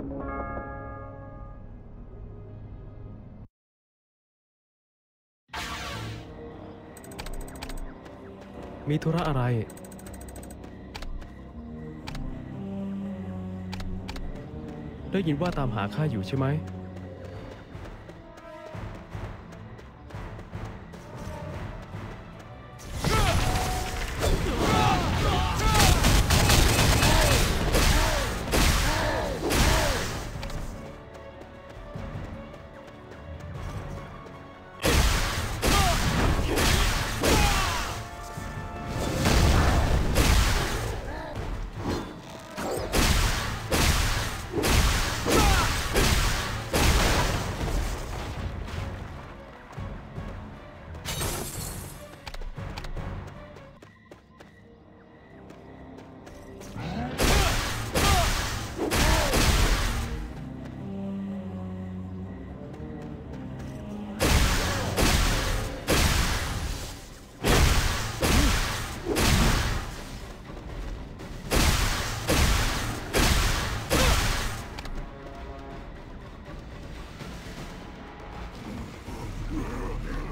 มีธุระอะไร ได้ยินว่าตามหาข้าอยู่ใช่ไหม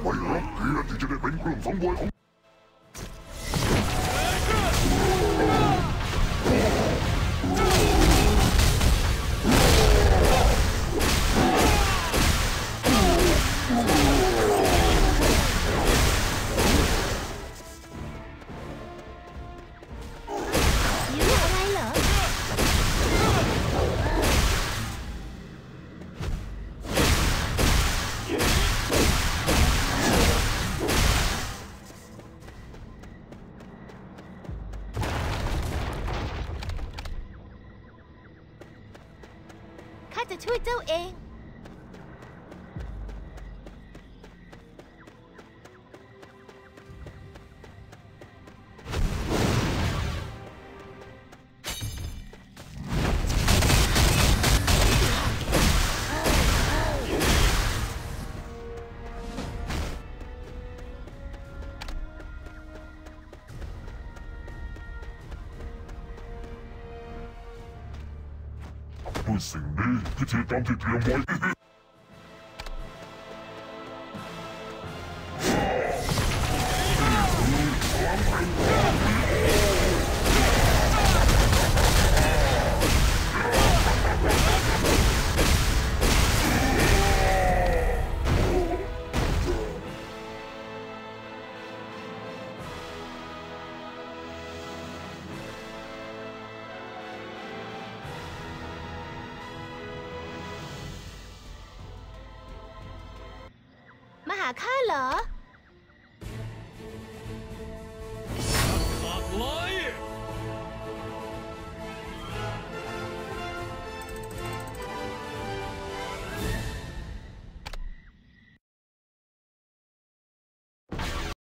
ไม่รับเกียรติที่ ข้าจะช่วยเจ้าเอง ด้วยสิ่งนี้พิธีกรรมที่เตรียมไว้ 开了。